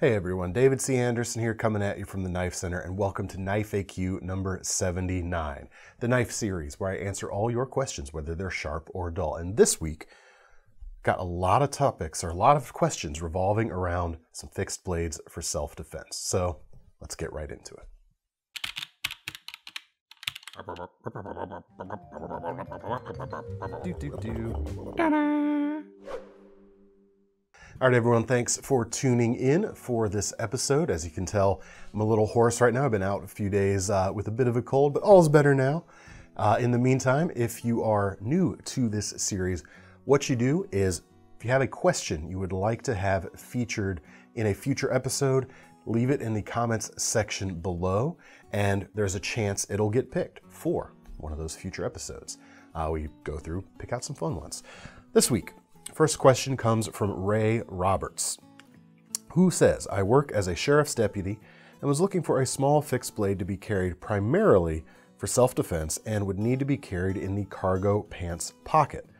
Hey everyone, David C. Anderson here coming at you from the Knife Center and welcome to KnifAQ number 79, the knife series where I answer all your questions whether they're sharp or dull. And this week, got a lot of topics or a lot of questions revolving around some fixed blades for self-defense. So let's get right into it. Do, do, do. All right, everyone, thanks for tuning in for this episode. As you can tell, I'm a little hoarse right now. I've been out a few days uh, with a bit of a cold, but all's better now. Uh, in the meantime, if you are new to this series, what you do is if you have a question you would like to have featured in a future episode, leave it in the comments section below, and there's a chance it'll get picked for one of those future episodes. Uh, we go through, pick out some fun ones. This week, First question comes from Ray Roberts, who says, I work as a sheriff's deputy and was looking for a small fixed blade to be carried primarily for self-defense and would need to be carried in the cargo pants pocket.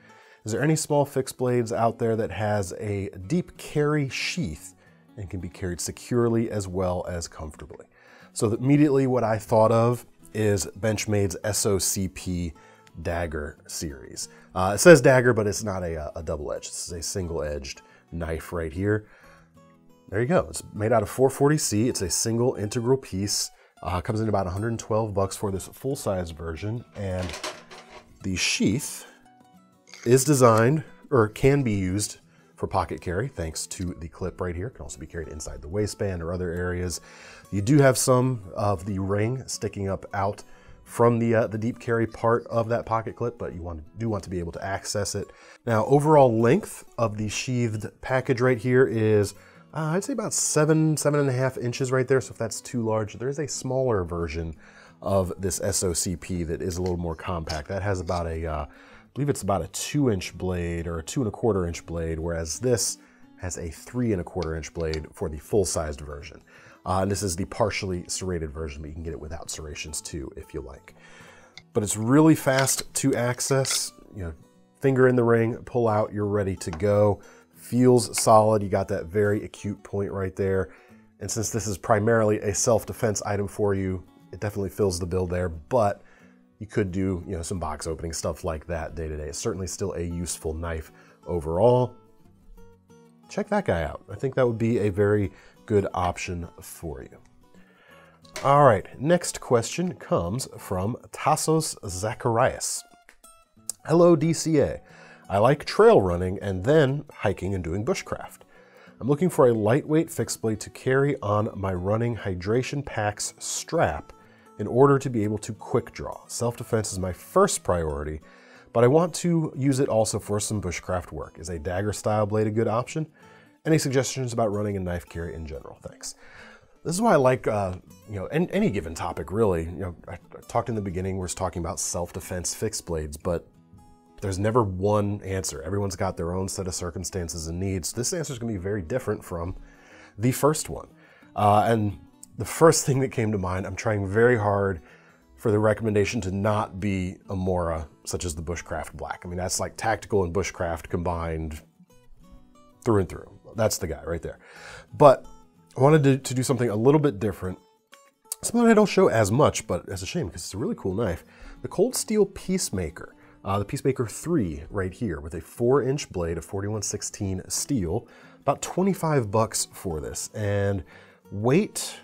Is there any small fixed blades out there that has a deep carry sheath and can be carried securely as well as comfortably? So immediately what I thought of is Benchmade's SOCP dagger series. Uh, it says dagger, but it's not a, a double edged. This is a single edged knife right here. There you go. It's made out of 440C. It's a single integral piece. Uh, comes in about 112 bucks for this full size version. And the sheath is designed or can be used for pocket carry thanks to the clip right here. It can also be carried inside the waistband or other areas. You do have some of the ring sticking up out from the, uh, the deep carry part of that pocket clip, but you want, do want to be able to access it. Now, overall length of the sheathed package right here is, uh, I'd say about seven, seven and a half inches right there. So if that's too large, there is a smaller version of this SOCP that is a little more compact. That has about a, uh, I believe it's about a two inch blade or a two and a quarter inch blade, whereas this has a three and a quarter inch blade for the full-sized version. Uh, and this is the partially serrated version, but you can get it without serrations too, if you like. But it's really fast to access. You know, finger in the ring, pull out, you're ready to go. Feels solid. You got that very acute point right there. And since this is primarily a self-defense item for you, it definitely fills the bill there, but you could do, you know, some box opening stuff like that day to day. It's certainly still a useful knife overall check that guy out. I think that would be a very good option for you. All right, next question comes from Tassos Zacharias. Hello, DCA. I like trail running and then hiking and doing bushcraft. I'm looking for a lightweight fixed blade to carry on my running hydration packs strap in order to be able to quick draw. Self-defense is my first priority, but I want to use it also for some bushcraft work. Is a dagger style blade a good option? Any suggestions about running a knife carry in general? Thanks. This is why I like, uh, you know, any, any, given topic really. You know, I, I talked in the beginning, we are talking about self-defense fixed blades, but there's never one answer. Everyone's got their own set of circumstances and needs. This answer is going to be very different from the first one. Uh, and the first thing that came to mind, I'm trying very hard for the recommendation to not be a Mora, such as the Bushcraft Black. I mean, that's like tactical and Bushcraft combined through and through. That's the guy right there. But I wanted to, to do something a little bit different. Something I don't show as much, but it's a shame because it's a really cool knife. The Cold Steel Peacemaker. Uh, the Peacemaker 3 right here with a 4-inch blade of 4116 steel. About 25 bucks for this. And weight,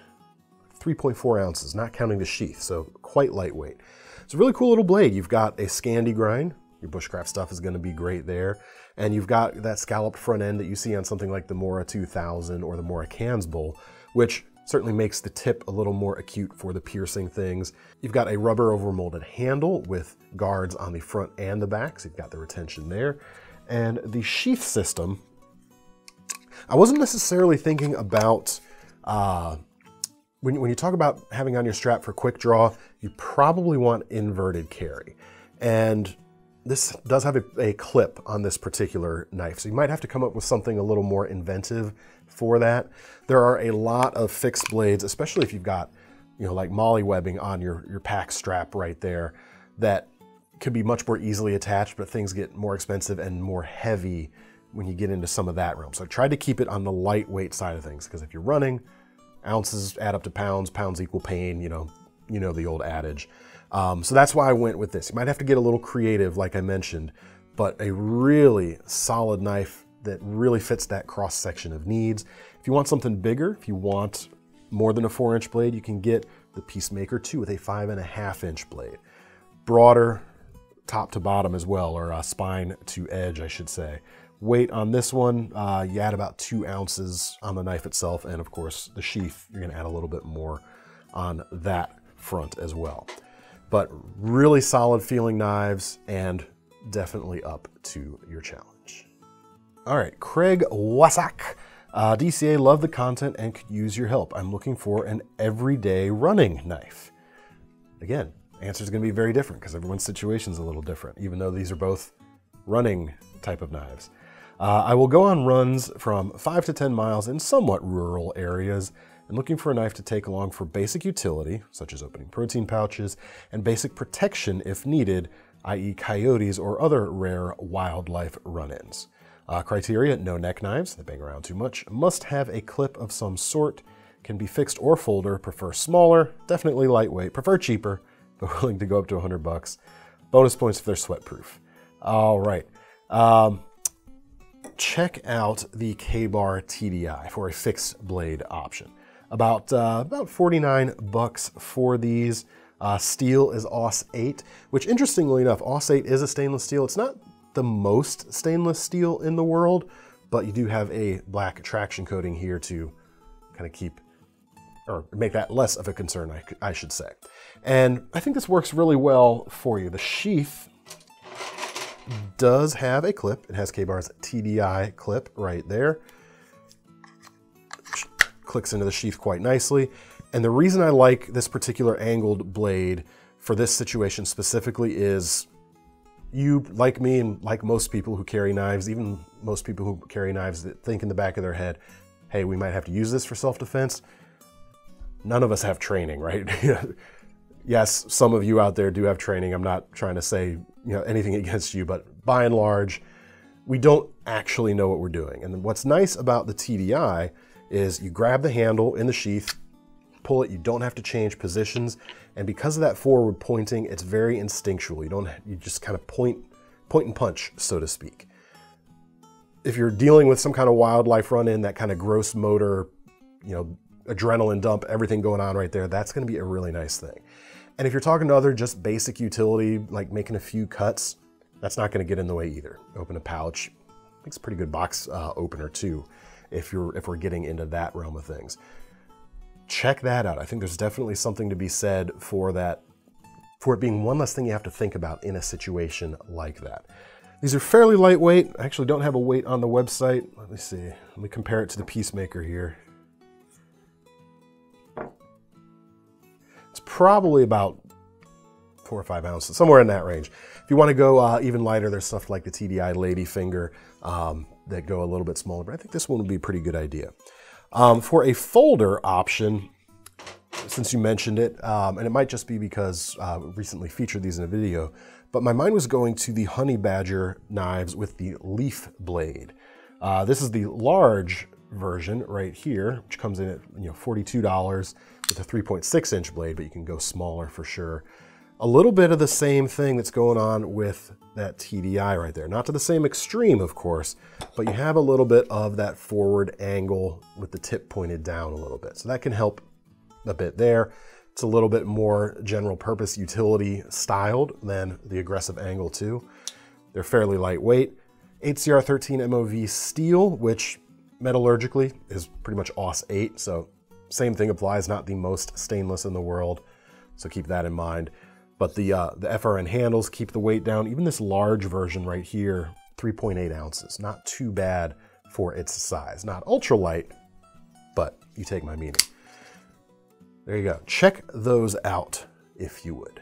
3.4 ounces, not counting the sheath, so quite lightweight. It's a really cool little blade. You've got a Scandi grind. Your bushcraft stuff is going to be great there. And you've got that scalloped front end that you see on something like the Mora 2000 or the Mora Kansbol, which certainly makes the tip a little more acute for the piercing things. You've got a rubber overmolded handle with guards on the front and the back, so you've got the retention there. And the sheath system, I wasn't necessarily thinking about uh, when, when you talk about having on your strap for quick draw, you probably want inverted carry. And this does have a, a, clip on this particular knife, so you might have to come up with something a little more inventive for that. There are a lot of fixed blades, especially if you've got, you know, like MOLLE webbing on your, your pack strap right there, that could be much more easily attached, but things get more expensive and more heavy when you get into some of that realm. So I tried to keep it on the lightweight side of things because if you're running, ounces add up to pounds, pounds equal pain, you know, you know the old adage. Um, so that's why I went with this. You might have to get a little creative, like I mentioned, but a really solid knife that really fits that cross section of needs. If you want something bigger, if you want more than a four inch blade, you can get the Peacemaker 2 with a five and a half inch blade. Broader top to bottom as well, or uh, spine to edge, I should say. Weight on this one, uh, you add about two ounces on the knife itself, and of course the sheath, you're gonna add a little bit more on that front as well. But really solid feeling knives and definitely up to your challenge. All right, Craig Wasak. Uh, DCA love the content and could use your help. I'm looking for an everyday running knife. Again, answer is going to be very different because everyone's situation is a little different, even though these are both running type of knives. Uh, I will go on runs from 5 to 10 miles in somewhat rural areas and looking for a knife to take along for basic utility, such as opening protein pouches, and basic protection if needed, i.e. coyotes or other rare wildlife run-ins. Uh, criteria, no neck knives, they bang around too much, must have a clip of some sort, can be fixed or folder, prefer smaller, definitely lightweight, prefer cheaper, but willing to go up to 100 bucks. Bonus points if they're sweat proof. All right. Um, check out the KA-BAR TDI for a fixed blade option. About, uh, about 49 bucks for these. Uh, steel is AUS 8, which interestingly enough, AUS 8 is a stainless steel. It's not the most stainless steel in the world, but you do have a black traction coating here to kind of keep or make that less of a concern, I, I should say. And I think this works really well for you. The sheath does have a clip. It has KA-BAR's TDI clip right there. Clicks into the sheath quite nicely. And the reason I like this particular angled blade for this situation specifically is you, like me and like most people who carry knives, even most people who carry knives that think in the back of their head, hey, we might have to use this for self-defense. None of us have training, right? yes, some of you out there do have training. I'm not trying to say you know anything against you, but by and large, we don't actually know what we're doing. And what's nice about the TDI is you grab the handle in the sheath, pull it, you don't have to change positions. And because of that forward pointing, it's very instinctual. You don't, you just kind of point, point and punch, so to speak. If you're dealing with some kind of wildlife run-in, that kind of gross motor, you know, adrenaline dump, everything going on right there, that's gonna be a really nice thing. And if you're talking to other just basic utility, like making a few cuts, that's not gonna get in the way either. Open a pouch, makes a pretty good box uh, opener too, if, you're, if we're getting into that realm of things. Check that out. I think there's definitely something to be said for that, for it being one less thing you have to think about in a situation like that. These are fairly lightweight. I actually don't have a weight on the website. Let me see. Let me compare it to the Peacemaker here. Probably about four or five ounces, somewhere in that range. If you want to go uh, even lighter, there's stuff like the TDI Ladyfinger um, that go a little bit smaller, but I think this one would be a pretty good idea. Um, for a folder option, since you mentioned it, um, and it might just be because uh, recently featured these in a video, but my mind was going to the Honey Badger knives with the leaf blade. Uh, this is the large version right here, which comes in at you know $42 with a 3.6 inch blade, but you can go smaller for sure. A little bit of the same thing that's going on with that TDI right there. Not to the same extreme, of course, but you have a little bit of that forward angle with the tip pointed down a little bit. So that can help a bit there. It's a little bit more general purpose utility styled than the aggressive angle too. They're fairly lightweight. 8CR13 MOV steel, which metallurgically is pretty much AUS 8, so same thing applies, not the most stainless in the world, so keep that in mind. But the, uh, the FRN handles keep the weight down. Even this large version right here, 3.8 ounces, not too bad for its size. Not ultra light, but you take my meaning. There you go. Check those out if you would.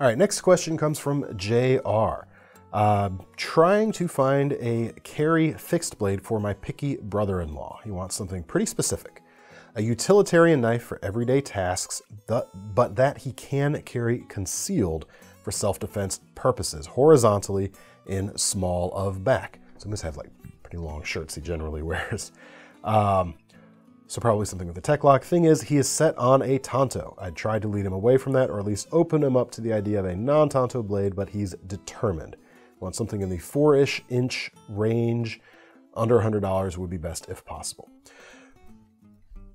All right, next question comes from JR. Uh, trying to find a carry fixed blade for my picky brother-in-law. He wants something pretty specific. A utilitarian knife for everyday tasks, but, that he can carry concealed for self-defense purposes, horizontally in small of back. So gonna have like pretty long shirts he generally wears. Um, so probably something with the Tek-Lok. Thing is, he is set on a Tanto. I tried to lead him away from that, or at least open him up to the idea of a non-Tanto blade, but he's determined. Want something in the four-ish inch range, under $100 would be best if possible.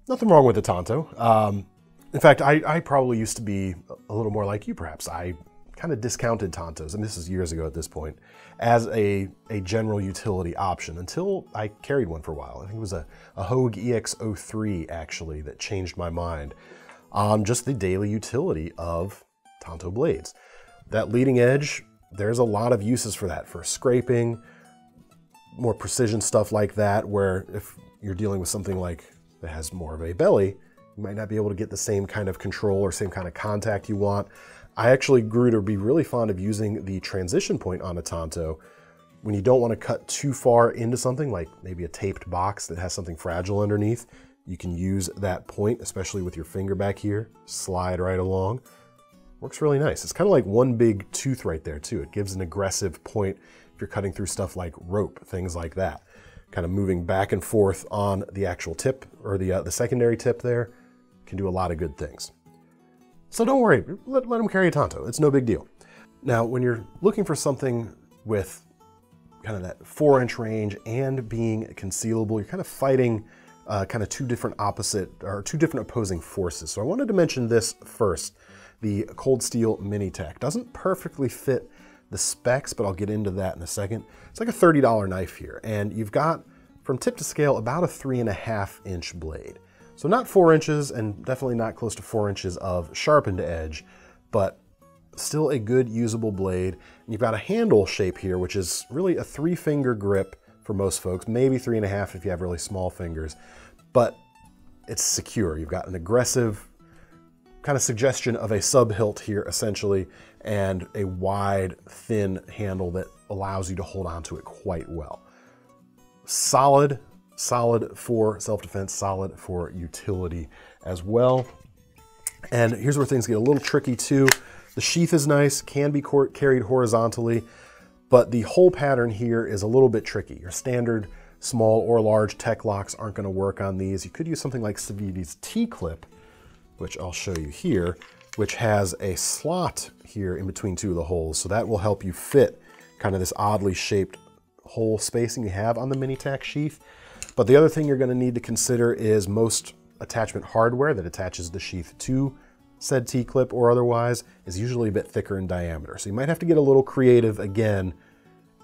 Nothing wrong with the Tanto. Um, in fact, I, I, probably used to be a little more like you, perhaps. I kind of discounted Tantos, and this is years ago at this point, as a, a general utility option until I carried one for a while. I think it was a, a Hogue EX03 actually that changed my mind on just the daily utility of Tanto blades. That leading edge, there's a lot of uses for that, for scraping, more precision stuff like that, where if you're dealing with something like that has more of a belly, you might not be able to get the same kind of control or same kind of contact you want. I actually grew to be really fond of using the transition point on a Tanto when you don't want to cut too far into something, like maybe a taped box that has something fragile underneath. You can use that point, especially with your finger back here, slide right along. Works really nice. It's kind of like one big tooth right there too. It gives an aggressive point if you're cutting through stuff like rope, things like that. Kind of moving back and forth on the actual tip or the, uh, the secondary tip there can do a lot of good things. So don't worry, let, let them carry a Tanto. It's no big deal. Now, when you're looking for something with kind of that four inch range and being concealable, you're kind of fighting uh, kind of two different opposite or two different opposing forces. So I wanted to mention this first. The Cold Steel Mini Tac doesn't perfectly fit the specs, but I'll get into that in a second. It's like a $30 knife here, and you've got from tip to scale about a three and a half inch blade. So not four inches and definitely not close to four inches of sharpened edge, but still a good usable blade. And you've got a handle shape here, which is really a three finger grip for most folks, maybe three and a half if you have really small fingers, but it's secure. You've got an aggressive kind of suggestion of a sub hilt here essentially, and a wide, thin handle that allows you to hold onto it quite well. Solid solid for self-defense, solid for utility as well. And here's where things get a little tricky too. The sheath is nice, can be carried horizontally, but the whole pattern here is a little bit tricky. Your standard small or large Tek-Loks aren't gonna work on these. You could use something like Civivi's T-clip, which I'll show you here, which has a slot here in between two of the holes. So that will help you fit kind of this oddly shaped hole spacing you have on the Mini Tac sheath. But the other thing you're gonna need to consider is most attachment hardware that attaches the sheath to said T-clip or otherwise is usually a bit thicker in diameter. So you might have to get a little creative again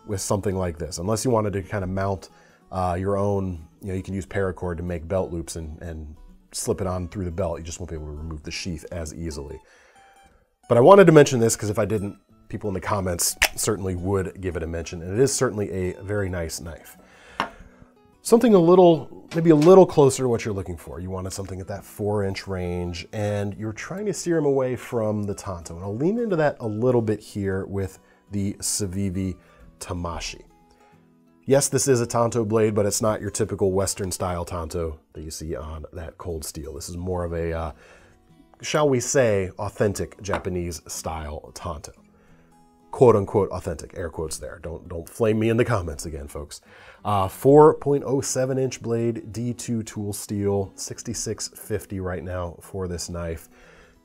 with something like this, unless you wanted to kind of mount uh, your own, you know, you can use paracord to make belt loops and, and slip it on through the belt. You just won't be able to remove the sheath as easily. But I wanted to mention this because if I didn't, people in the comments certainly would give it a mention. And it is certainly a very nice knife something a little, maybe a little closer to what you're looking for. You wanted something at that four inch range and you're trying to steer them away from the Tanto. And I'll lean into that a little bit here with the Civivi Tamashii. Yes, this is a Tanto blade, but it's not your typical Western style Tanto that you see on that cold steel. This is more of a, uh, shall we say, authentic Japanese style Tanto quote unquote authentic, air quotes there. Don't, don't flame me in the comments again, folks. Uh, 4.07 inch blade, D2 tool steel, 6650 right now for this knife.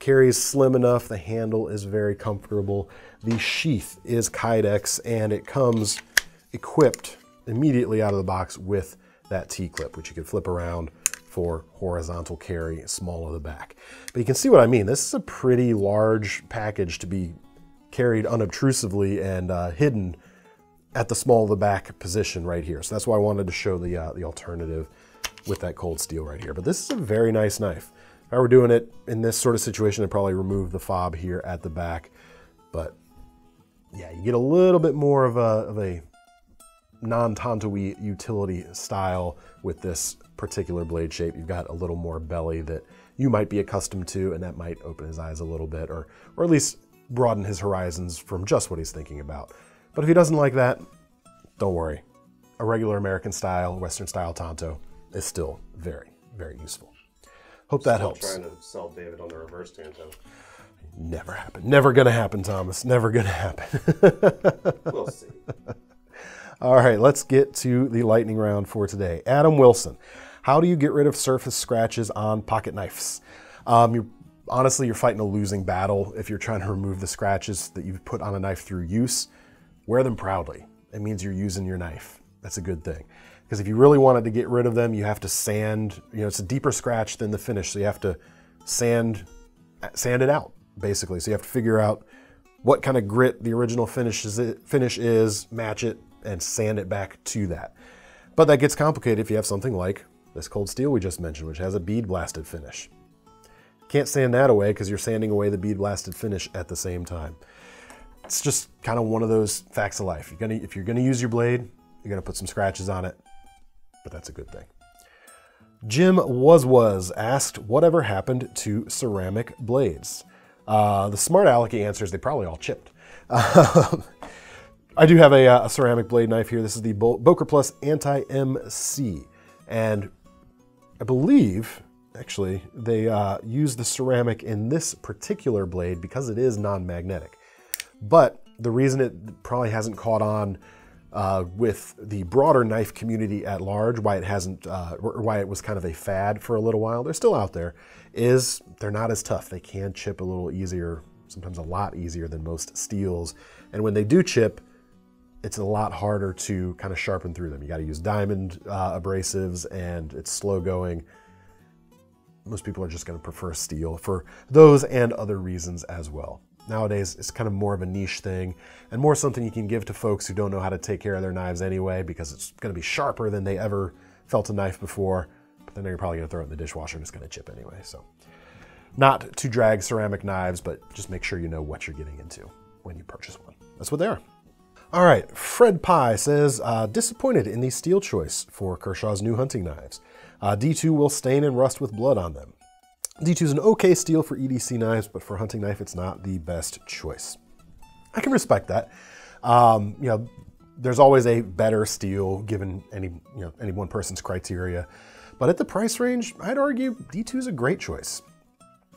Carries slim enough, the handle is very comfortable. The sheath is Kydex and it comes equipped immediately out of the box with that T-clip, which you can flip around for horizontal carry, small of the back. But you can see what I mean. This is a pretty large package to be carried unobtrusively and uh, hidden at the small of the back position right here. So that's why I wanted to show the, uh, the alternative with that cold steel right here. But this is a very nice knife. If I were doing it in this sort of situation, I'd probably remove the fob here at the back. But yeah, you get a little bit more of a, of a non-Tanto-y utility style with this particular blade shape. You've got a little more belly that you might be accustomed to, and that might open his eyes a little bit, or, or at least broaden his horizons from just what he's thinking about. But if he doesn't like that, don't worry. A regular American style, Western style Tanto is still very, very useful. Hope that still helps. Trying to sell David on the reverse Tanto. Never happen. Never gonna happen, Thomas. Never gonna happen. we'll see. All right, let's get to the lightning round for today. Adam Wilson, how do you get rid of surface scratches on pocket knives? Um, you're, honestly, you're fighting a losing battle if you're trying to remove the scratches that you've put on a knife through use. Wear them proudly. It means you're using your knife. That's a good thing. Because if you really wanted to get rid of them, you have to sand. You know, it's a deeper scratch than the finish, so you have to sand sand it out basically. So you have to figure out what kind of grit the original finish is, finish is, match it, and sand it back to that. But that gets complicated if you have something like this cold steel we just mentioned, which has a bead blasted finish. Can't sand that away because you're sanding away the bead blasted finish at the same time. It's just kind of one of those facts of life. You're gonna, if you're gonna use your blade, you're gonna put some scratches on it, but that's a good thing. Jim Was Was asked, whatever happened to ceramic blades? Uh, the smart alecky answer is they probably all chipped. I do have a, uh, a, ceramic blade knife here. This is the Boker Plus Anti-MC. And I believe, actually, they uh, use the ceramic in this particular blade because it is non-magnetic. But the reason it probably hasn't caught on uh, with the broader knife community at large, why it hasn't, uh, or why it was kind of a fad for a little while, they're still out there, is they're not as tough. They can chip a little easier, sometimes a lot easier than most steels. And when they do chip, it's a lot harder to kind of sharpen through them. You got to use diamond uh, abrasives and it's slow going. Most people are just going to prefer steel for those and other reasons as well. Nowadays, it's kind of more of a niche thing and more something you can give to folks who don't know how to take care of their knives anyway because it's going to be sharper than they ever felt a knife before. But then you're probably going to throw it in the dishwasher and it's going to chip anyway. So, not to drag ceramic knives, but just make sure you know what you're getting into when you purchase one. That's what they are. All right, Fred Pye says, uh, disappointed in the steel choice for Kershaw's new hunting knives. Uh, D2 will stain and rust with blood on them. D2 is an okay steel for EDC knives, but for hunting knife, it's not the best choice. I can respect that. Um, you know, there's always a better steel given any you know any one person's criteria, but at the price range, I'd argue D2 is a great choice.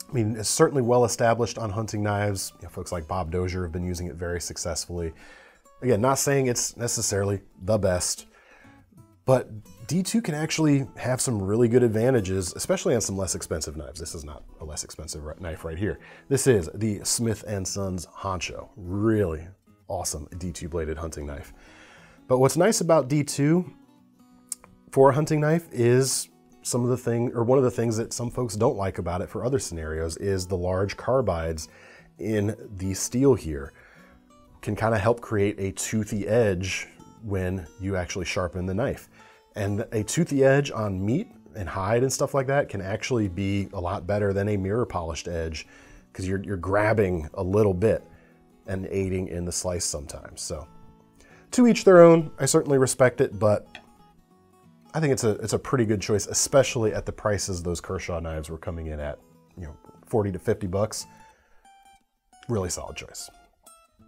I mean, it's certainly well established on hunting knives. You know, folks like Bob Dozier have been using it very successfully. Again, not saying it's necessarily the best, but D2 can actually have some really good advantages, especially on some less expensive knives. This is not a less expensive knife right here. This is the Smith & Sons Honcho. Really awesome D2 bladed hunting knife. But what's nice about D2 for a hunting knife is some of the thing, or one of the things that some folks don't like about it for other scenarios is the large carbides in the steel here can kind of help create a toothy edge when you actually sharpen the knife. And a toothy edge on meat and hide and stuff like that can actually be a lot better than a mirror polished edge because you're, you're grabbing a little bit and aiding in the slice sometimes. So to each their own, I certainly respect it, but I think it's a, it's a pretty good choice, especially at the prices those Kershaw knives were coming in at, you know, 40 to 50 bucks. Really solid choice.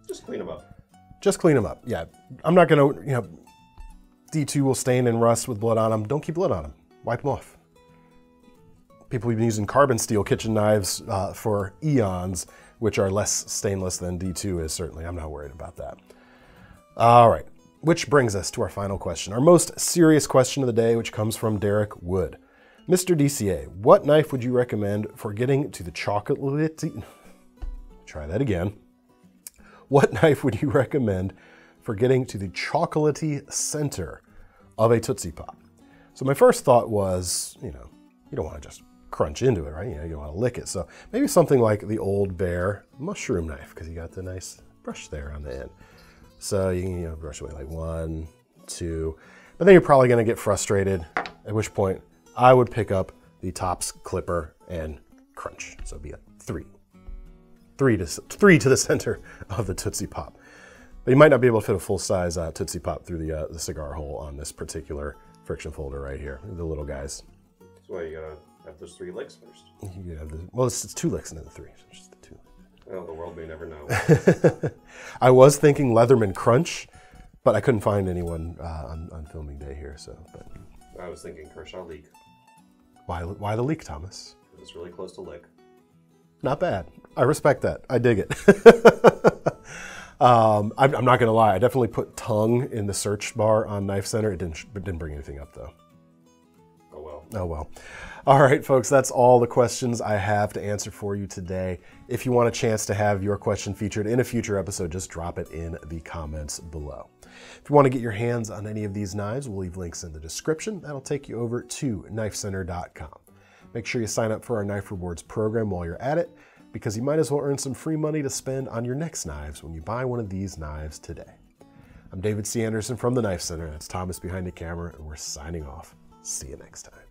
Just clean them up. Just clean them up. Yeah, I'm not gonna. You know, D2 will stain and rust with blood on them. Don't keep blood on them. Wipe them off. People have been using carbon steel kitchen knives uh, for eons, which are less stainless than D2 is. Certainly, I'm not worried about that. All right, which brings us to our final question, our most serious question of the day, which comes from Derek Wood. Mr. DCA, what knife would you recommend for getting to the chocolate? Try that again. What knife would you recommend for getting to the chocolatey center of a Tootsie Pop? So my first thought was, you know, you don't want to just crunch into it, right? You know, you want to lick it. So maybe something like the Old Bear mushroom knife because you got the nice brush there on the end. So you can you know, brush away like one, two, but then you're probably going to get frustrated, at which point I would pick up the Tops Clipper and crunch. So it'd be a three, three to, three to the center of the Tootsie Pop. But you might not be able to fit a full-size uh, Tootsie Pop through the, uh, the cigar hole on this particular friction folder right here, the little guys. That's why you gotta have those three licks first. You have the, well, it's, it's two licks and then the three. So just the two. Well, the world may never know. I was thinking Leatherman Crunch, but I couldn't find anyone uh, on, on filming day here. So, but I was thinking Kershaw Leek. Why, why the leek, Thomas? It's really close to lick. Not bad. I respect that. I dig it. Um, I'm, I'm not gonna lie. I definitely put tongue in the search bar on Knife Center. It didn't it didn't bring anything up though. Oh well. Oh well. All right, folks, that's all the questions I have to answer for you today. If you want a chance to have your question featured in a future episode, just drop it in the comments below. If you want to get your hands on any of these knives, we'll leave links in the description. That'll take you over to knifecenter.com. Make sure you sign up for our Knife Rewards program while you're at it, because you might as well earn some free money to spend on your next knives when you buy one of these knives today. I'm David C. Anderson from the Knife Center. That's Thomas behind the camera, and we're signing off. See you next time.